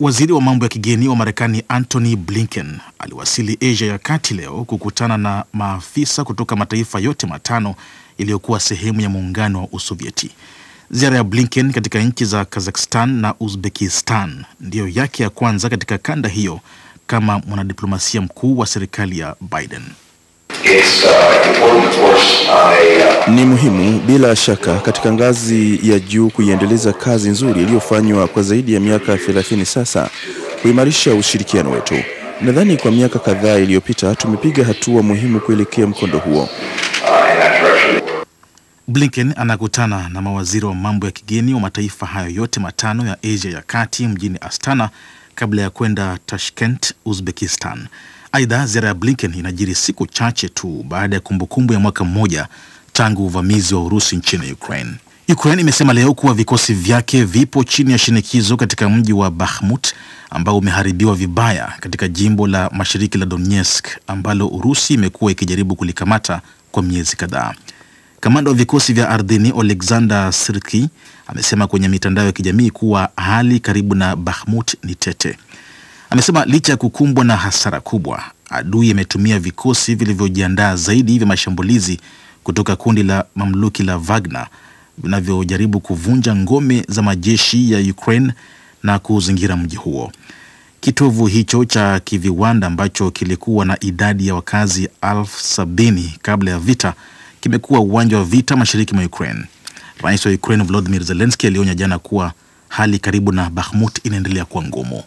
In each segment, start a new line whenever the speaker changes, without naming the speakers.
Waziri wa mambo ya kigeni wa Marekani Antony Blinken aliwasili Asia ya kati leo kukutana na maafisa kutoka mataifa yote matano yaliyokuwa sehemu ya muungano wa Usovieti. Ziara ya Blinken katika nchi za Kazakhstan na Uzbekistan ndiyo yake ya kwanza katika kanda hiyo kama mwanadiplomasia mkuu wa serikali ya Biden.
It's, uh, important, of course, on a, uh,
Ni muhimu bila shaka katika ngazi ya juu kuiendeleza kazi nzuri iliyofanywa kwa zaidi ya miaka 30 sasa, kuimarisha ushirikiano wetu. Nadhani kwa miaka kadhaa iliyopita tumepiga hatua muhimu kuelekea mkondo huo.
uh.
Blinken anakutana na mawaziri wa mambo ya kigeni wa mataifa hayo yote matano ya Asia ya kati mjini Astana kabla ya kwenda Tashkent, Uzbekistan. Aidha, ziara ya Blinken inajiri siku chache tu baada ya kumbukumbu ya mwaka mmoja tangu uvamizi wa Urusi nchini Ukraine. Ukraine imesema leo kuwa vikosi vyake vipo chini ya shinikizo katika mji wa Bakhmut ambao umeharibiwa vibaya katika jimbo la mashariki la Donetsk ambalo Urusi imekuwa ikijaribu kulikamata kwa miezi kadhaa. Kamanda wa vikosi vya ardhini Alexander Sirki amesema kwenye mitandao ya kijamii kuwa hali karibu na Bakhmut ni tete. Amesema licha ya kukumbwa na hasara kubwa, adui ametumia vikosi vilivyojiandaa zaidi vya mashambulizi kutoka kundi la mamluki la Wagner vinavyojaribu kuvunja ngome za majeshi ya Ukraine na kuzingira mji huo. Kitovu hicho cha kiviwanda ambacho kilikuwa na idadi ya wakazi elfu sabini kabla ya vita kimekuwa uwanja wa vita mashariki mwa Ukraine. Rais wa Ukraine Volodymyr Zelensky alionya jana kuwa hali karibu na Bakhmut inaendelea kuwa ngumu.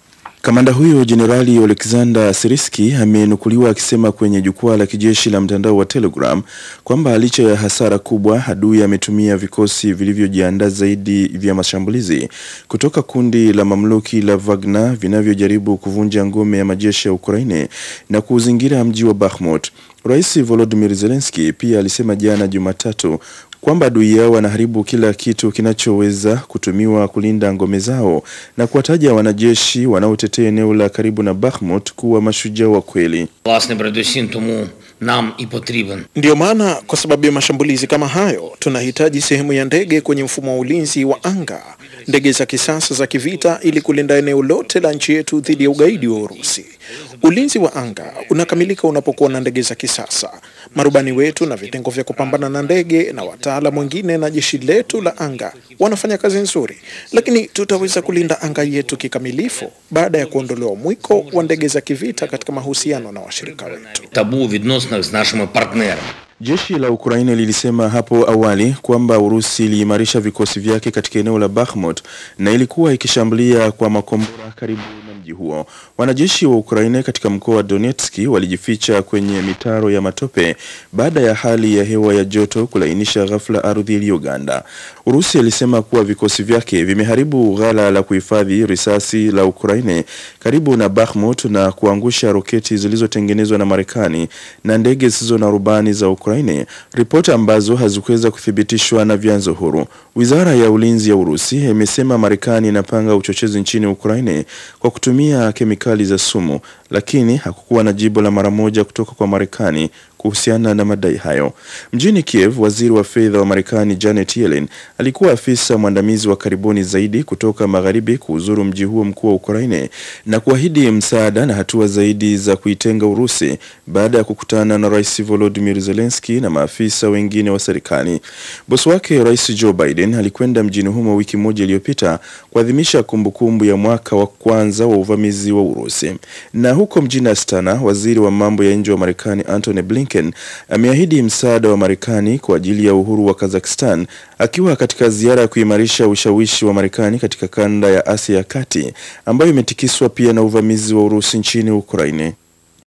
Kamanda huyo Jenerali Oleksandr Siriski amenukuliwa akisema kwenye jukwaa la kijeshi la mtandao wa Telegram kwamba licha ya hasara kubwa, adui ametumia vikosi vilivyojiandaa zaidi vya mashambulizi kutoka kundi la mamluki la Wagner vinavyojaribu kuvunja ngome ya majeshi ya Ukraine na kuuzingira mji wa Bakhmut. Rais Volodymyr Zelensky pia alisema jana Jumatatu kwamba adui yao wanaharibu kila kitu kinachoweza kutumiwa kulinda ngome zao na kuwataja wanajeshi wanaotetea eneo la karibu na Bakhmut kuwa mashujaa wa kweli.
Ndiyo maana kwa sababu ya mashambulizi kama hayo tunahitaji sehemu ya ndege kwenye mfumo wa ulinzi wa anga, ndege za kisasa za kivita, ili kulinda eneo lote la nchi yetu dhidi ya ugaidi wa Urusi. Ulinzi wa anga unakamilika unapokuwa na ndege za kisasa. Marubani wetu na vitengo vya kupambana na ndege na wataalamu wengine na jeshi letu la anga wanafanya kazi nzuri, lakini tutaweza kulinda anga yetu kikamilifu baada ya kuondolewa mwiko wa ndege za kivita katika mahusiano na washirika wetu.
табу у відносинах з нашими партнерами.
Jeshi la Ukraine lilisema hapo awali kwamba Urusi iliimarisha vikosi vyake katika eneo la Bakhmut na ilikuwa ikishambulia kwa makombora karibu na mji huo. Wanajeshi wa Ukraine katika mkoa wa Donetsk walijificha kwenye mitaro ya matope baada ya hali ya hewa ya joto kulainisha ghafla ardhi iliyoganda. Urusi alisema kuwa vikosi vyake vimeharibu ghala la kuhifadhi risasi la Ukraine karibu na Bakhmut na kuangusha roketi zilizotengenezwa na Marekani na ndege zisizo na rubani za Ukraine, ripoti ambazo hazikuweza kuthibitishwa na vyanzo huru. Wizara ya ulinzi ya Urusi imesema Marekani inapanga uchochezi nchini Ukraine kwa kutumia kemikali za sumu, lakini hakukuwa na jibu la mara moja kutoka kwa Marekani kuhusiana na madai hayo. Mjini Kiev, waziri wa fedha wa Marekani Janet Yellen alikuwa afisa mwandamizi wa karibuni zaidi kutoka magharibi kuuzuru mji huo mkuu wa Ukraine na kuahidi msaada na hatua zaidi za kuitenga Urusi baada ya kukutana na Rais Volodymyr Zelensky na maafisa wengine wa serikali. Bosi wake Rais Joe Biden alikwenda mjini humo wiki moja iliyopita kuadhimisha kumbukumbu ya mwaka wa kwanza wa uvamizi wa Urusi. Na huko mjini Astana, waziri wa mambo ya nje wa Marekani Antony Blinken ameahidi msaada wa Marekani kwa ajili ya uhuru wa Kazakhstan akiwa katika ziara ya kuimarisha ushawishi wa Marekani katika kanda ya Asia ya Kati ambayo imetikiswa pia na uvamizi wa Urusi nchini Ukraine.